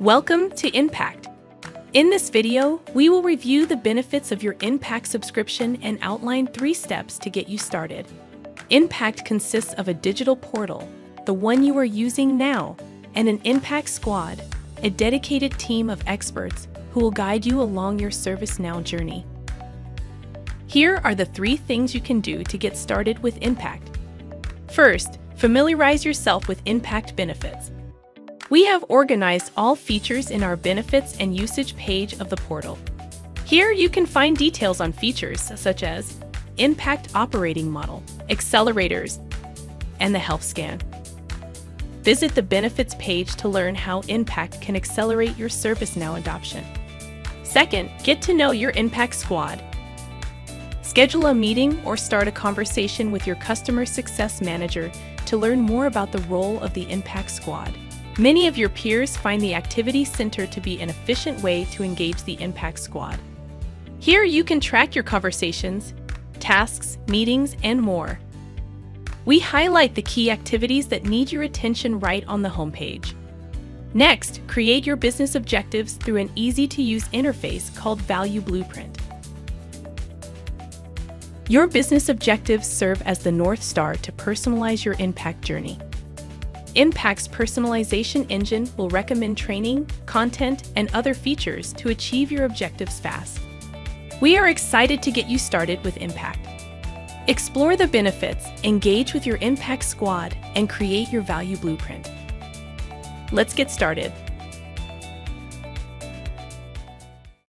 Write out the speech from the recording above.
Welcome to Impact. In this video, we will review the benefits of your Impact subscription and outline three steps to get you started. Impact consists of a digital portal, the one you are using now, and an Impact Squad, a dedicated team of experts who will guide you along your ServiceNow journey. Here are the three things you can do to get started with Impact. First, familiarize yourself with Impact benefits. We have organized all features in our benefits and usage page of the portal. Here you can find details on features such as Impact Operating Model, accelerators, and the Health Scan. Visit the benefits page to learn how Impact can accelerate your ServiceNow adoption. Second, get to know your Impact Squad. Schedule a meeting or start a conversation with your Customer Success Manager to learn more about the role of the Impact Squad. Many of your peers find the Activity Center to be an efficient way to engage the Impact Squad. Here you can track your conversations, tasks, meetings, and more. We highlight the key activities that need your attention right on the homepage. Next, create your business objectives through an easy-to-use interface called Value Blueprint. Your business objectives serve as the North Star to personalize your impact journey. Impact's personalization engine will recommend training, content, and other features to achieve your objectives fast. We are excited to get you started with Impact. Explore the benefits, engage with your Impact squad, and create your value blueprint. Let's get started.